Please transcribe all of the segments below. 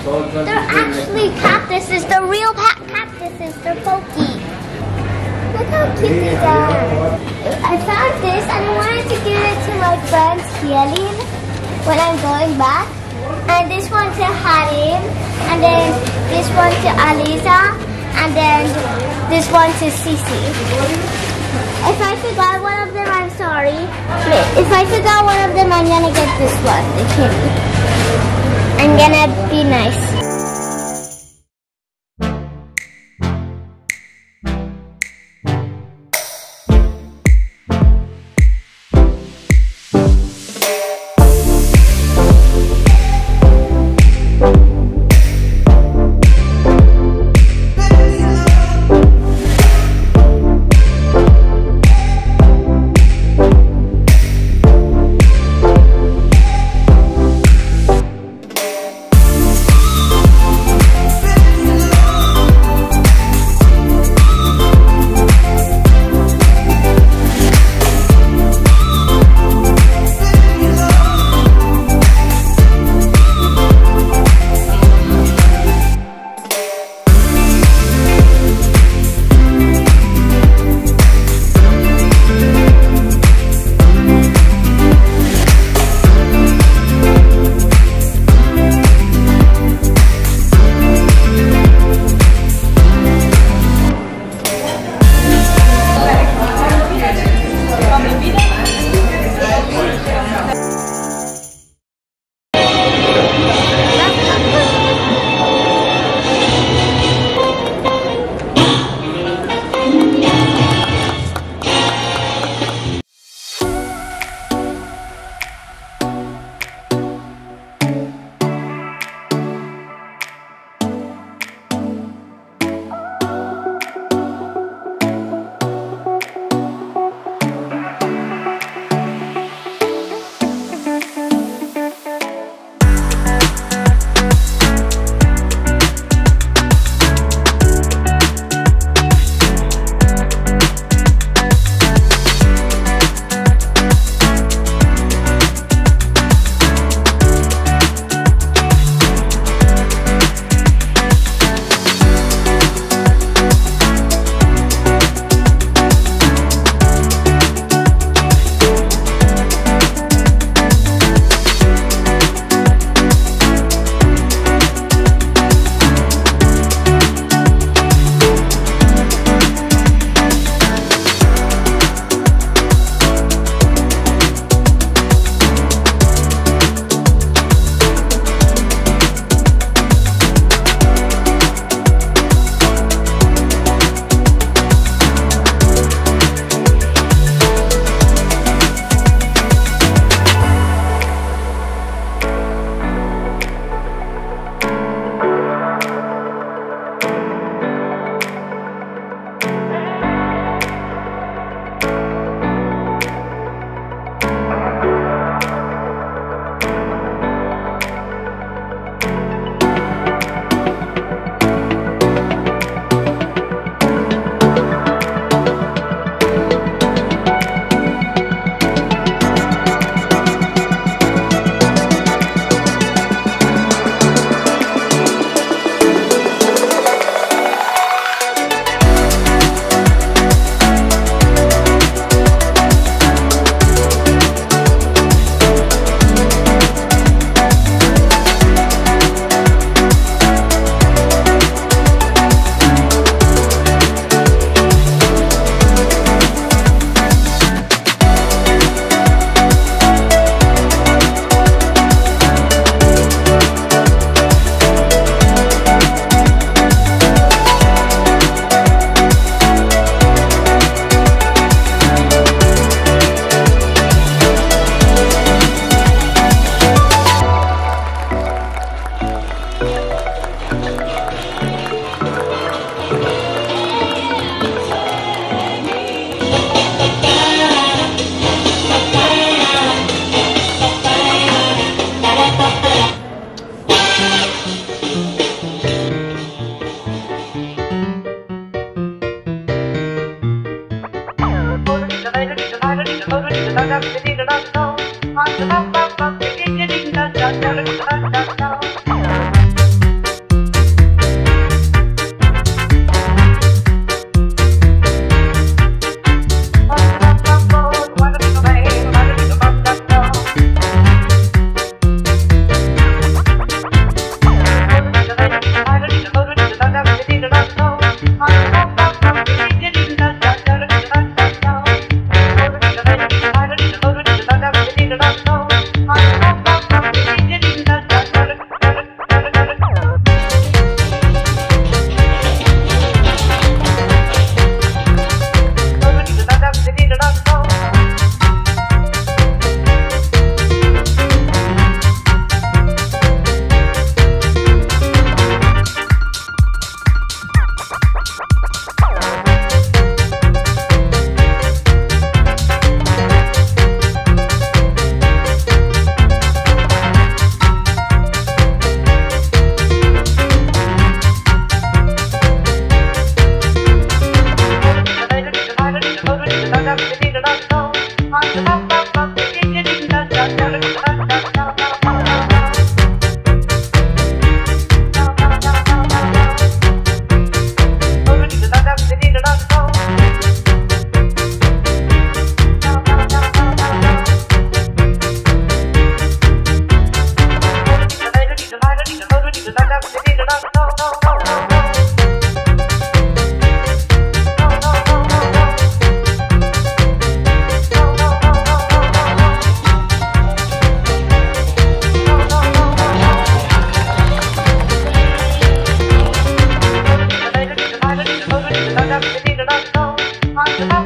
They're actually cactuses. They're real cactuses. They're pokey. Look how cute these are. I found this and I wanted to give it to my friend Kielin when I'm going back. And this one to Harim. And then this one to Aliza. And then this one to Cece. If I forgot one of them, I'm sorry. If I forgot one of them, I'm gonna get this one, the kitty. I'm gonna be nice. 好 Did I know?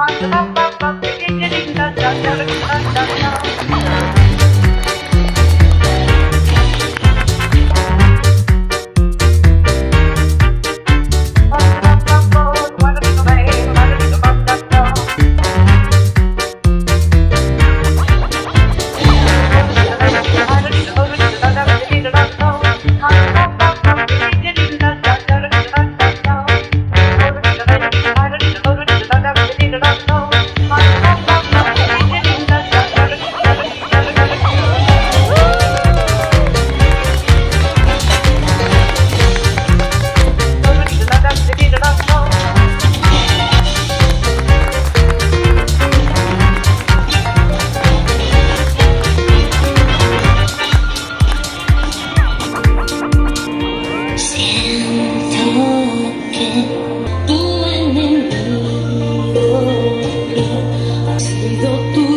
Mantıdan sido tú.